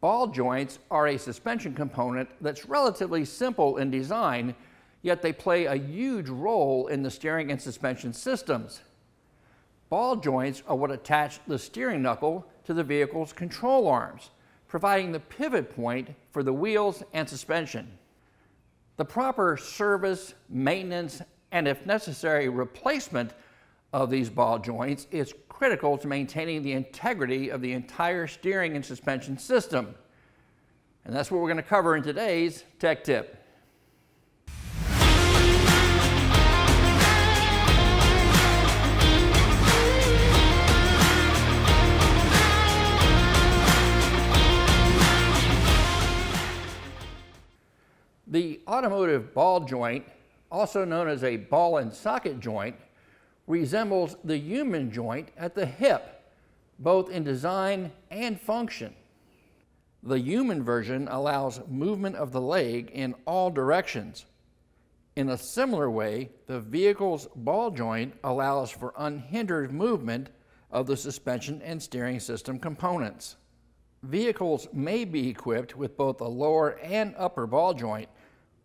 Ball joints are a suspension component that's relatively simple in design, yet they play a huge role in the steering and suspension systems. Ball joints are what attach the steering knuckle to the vehicle's control arms, providing the pivot point for the wheels and suspension. The proper service, maintenance, and if necessary, replacement of these ball joints is critical to maintaining the integrity of the entire steering and suspension system. And that's what we're going to cover in today's Tech Tip. The automotive ball joint, also known as a ball and socket joint, resembles the human joint at the hip, both in design and function. The human version allows movement of the leg in all directions. In a similar way, the vehicle's ball joint allows for unhindered movement of the suspension and steering system components. Vehicles may be equipped with both a lower and upper ball joint,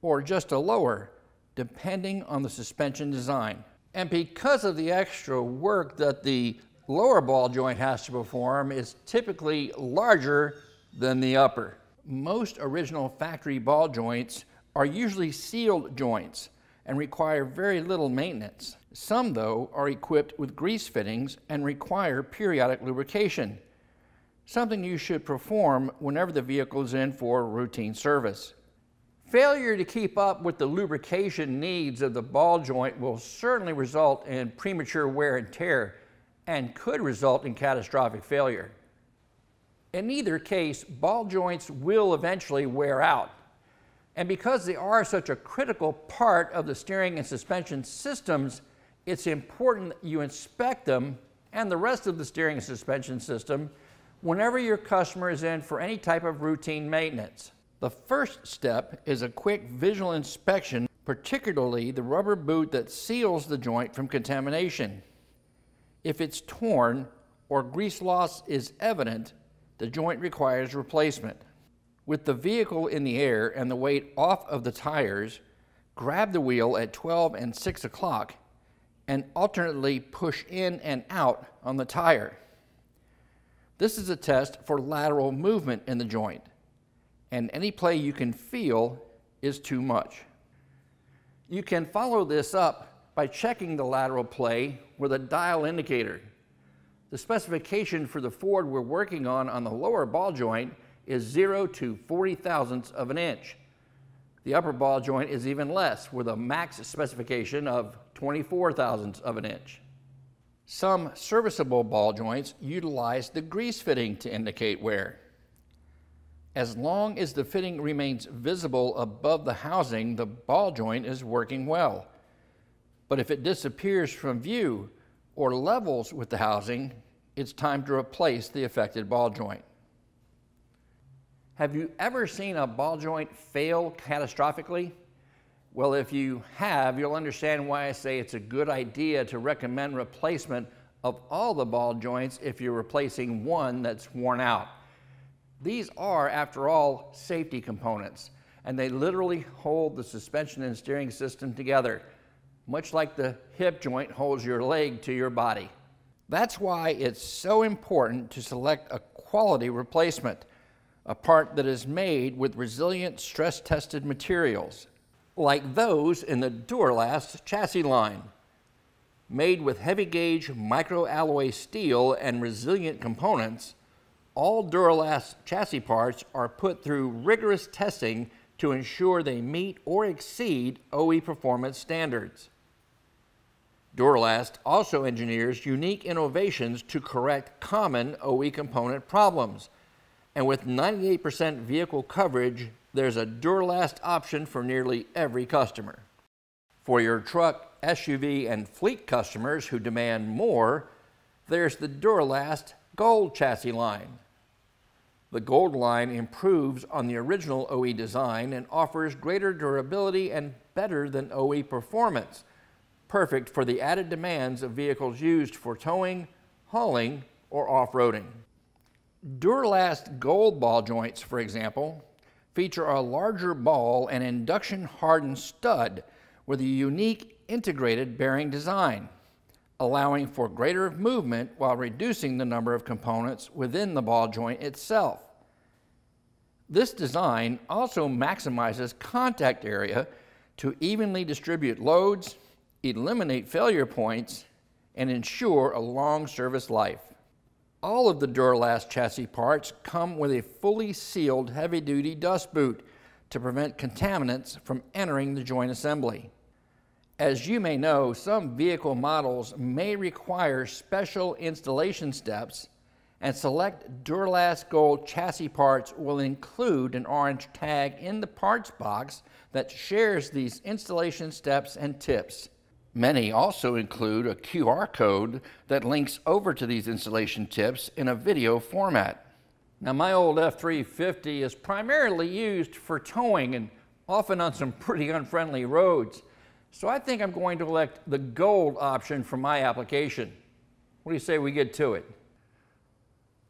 or just a lower, depending on the suspension design. And because of the extra work that the lower ball joint has to perform is typically larger than the upper. Most original factory ball joints are usually sealed joints and require very little maintenance. Some, though, are equipped with grease fittings and require periodic lubrication, something you should perform whenever the vehicle is in for routine service. Failure to keep up with the lubrication needs of the ball joint will certainly result in premature wear and tear and could result in catastrophic failure. In either case, ball joints will eventually wear out. And because they are such a critical part of the steering and suspension systems, it's important that you inspect them and the rest of the steering and suspension system whenever your customer is in for any type of routine maintenance. The first step is a quick visual inspection, particularly the rubber boot that seals the joint from contamination. If it's torn or grease loss is evident, the joint requires replacement. With the vehicle in the air and the weight off of the tires, grab the wheel at 12 and 6 o'clock and alternately push in and out on the tire. This is a test for lateral movement in the joint and any play you can feel is too much. You can follow this up by checking the lateral play with a dial indicator. The specification for the Ford we're working on on the lower ball joint is 0 to 40 thousandths of an inch. The upper ball joint is even less with a max specification of 24 thousandths of an inch. Some serviceable ball joints utilize the grease fitting to indicate wear. As long as the fitting remains visible above the housing, the ball joint is working well. But if it disappears from view or levels with the housing, it's time to replace the affected ball joint. Have you ever seen a ball joint fail catastrophically? Well, if you have, you'll understand why I say it's a good idea to recommend replacement of all the ball joints if you're replacing one that's worn out. These are, after all, safety components, and they literally hold the suspension and steering system together, much like the hip joint holds your leg to your body. That's why it's so important to select a quality replacement, a part that is made with resilient stress-tested materials, like those in the Duralast chassis line. Made with heavy gauge microalloy steel and resilient components, all Duralast chassis parts are put through rigorous testing to ensure they meet or exceed OE performance standards. Duralast also engineers unique innovations to correct common OE component problems. And with 98% vehicle coverage, there's a Duralast option for nearly every customer. For your truck, SUV, and fleet customers who demand more, there's the Duralast Gold chassis line. The Gold line improves on the original OE design and offers greater durability and better than OE performance, perfect for the added demands of vehicles used for towing, hauling, or off-roading. Duralast gold ball joints, for example, feature a larger ball and induction hardened stud with a unique integrated bearing design, allowing for greater movement while reducing the number of components within the ball joint itself. This design also maximizes contact area to evenly distribute loads, eliminate failure points, and ensure a long service life. All of the Duralast chassis parts come with a fully sealed heavy-duty dust boot to prevent contaminants from entering the joint assembly. As you may know, some vehicle models may require special installation steps and select Duralast Gold chassis parts will include an orange tag in the parts box that shares these installation steps and tips. Many also include a QR code that links over to these installation tips in a video format. Now my old F-350 is primarily used for towing and often on some pretty unfriendly roads. So I think I'm going to elect the gold option for my application. What do you say we get to it?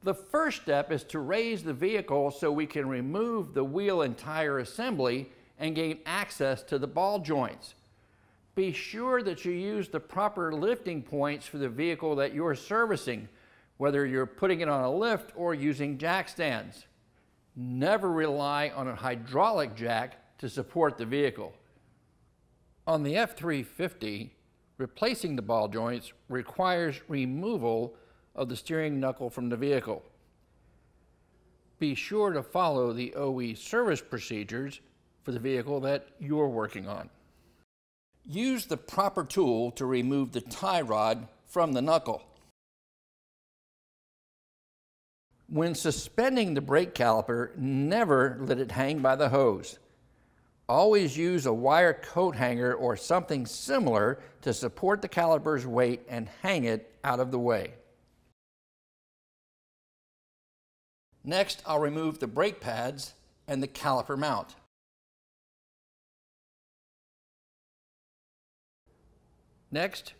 The first step is to raise the vehicle so we can remove the wheel and tire assembly and gain access to the ball joints be sure that you use the proper lifting points for the vehicle that you're servicing, whether you're putting it on a lift or using jack stands. Never rely on a hydraulic jack to support the vehicle. On the F350, replacing the ball joints requires removal of the steering knuckle from the vehicle. Be sure to follow the OE service procedures for the vehicle that you're working on. Use the proper tool to remove the tie rod from the knuckle. When suspending the brake caliper, never let it hang by the hose. Always use a wire coat hanger or something similar to support the caliper's weight and hang it out of the way. Next, I'll remove the brake pads and the caliper mount. Next,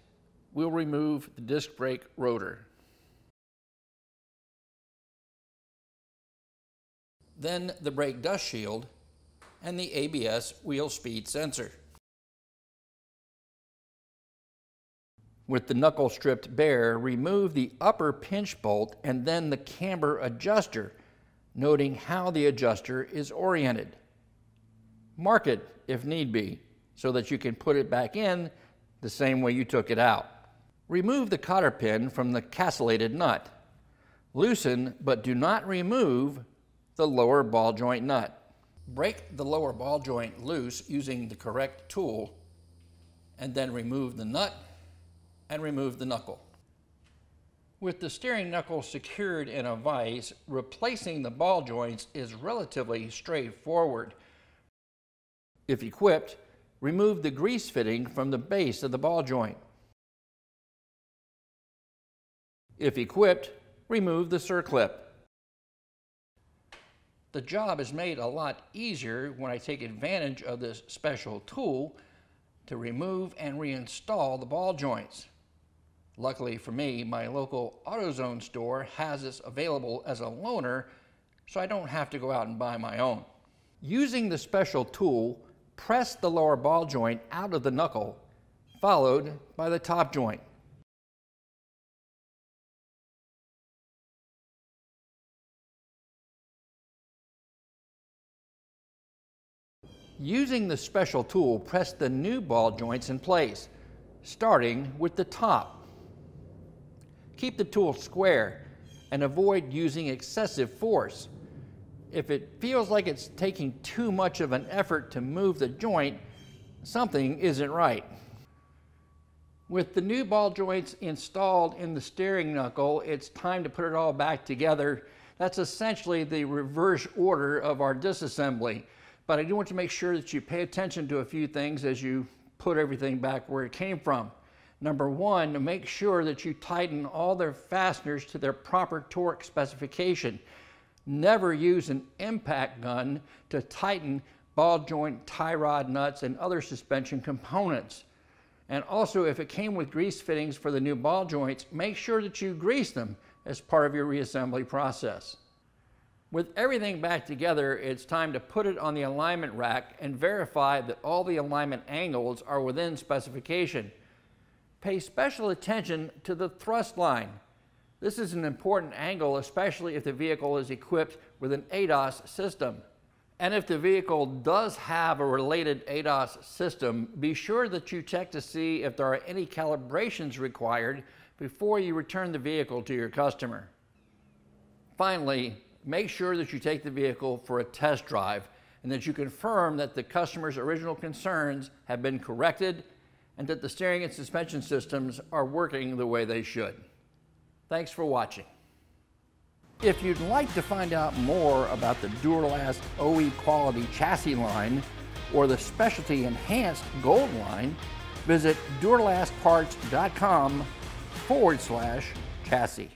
we'll remove the disc brake rotor. Then the brake dust shield and the ABS wheel speed sensor. With the knuckle stripped bare, remove the upper pinch bolt and then the camber adjuster, noting how the adjuster is oriented. Mark it if need be, so that you can put it back in the same way you took it out. Remove the cotter pin from the castellated nut. Loosen, but do not remove the lower ball joint nut. Break the lower ball joint loose using the correct tool and then remove the nut and remove the knuckle. With the steering knuckle secured in a vise, replacing the ball joints is relatively straightforward. If equipped, remove the grease fitting from the base of the ball joint. If equipped, remove the circlip. The job is made a lot easier when I take advantage of this special tool to remove and reinstall the ball joints. Luckily for me, my local AutoZone store has this available as a loaner, so I don't have to go out and buy my own. Using the special tool press the lower ball joint out of the knuckle, followed by the top joint. Using the special tool, press the new ball joints in place, starting with the top. Keep the tool square and avoid using excessive force if it feels like it's taking too much of an effort to move the joint, something isn't right. With the new ball joints installed in the steering knuckle, it's time to put it all back together. That's essentially the reverse order of our disassembly. But I do want to make sure that you pay attention to a few things as you put everything back where it came from. Number one, make sure that you tighten all their fasteners to their proper torque specification. Never use an impact gun to tighten ball joint tie rod nuts and other suspension components. And also, if it came with grease fittings for the new ball joints, make sure that you grease them as part of your reassembly process. With everything back together, it's time to put it on the alignment rack and verify that all the alignment angles are within specification. Pay special attention to the thrust line. This is an important angle, especially if the vehicle is equipped with an ADAS system. And if the vehicle does have a related ADAS system, be sure that you check to see if there are any calibrations required before you return the vehicle to your customer. Finally, make sure that you take the vehicle for a test drive and that you confirm that the customer's original concerns have been corrected and that the steering and suspension systems are working the way they should. Thanks for watching. If you'd like to find out more about the Duralast OE quality chassis line or the specialty enhanced gold line, visit duralastparts.com forward slash chassis.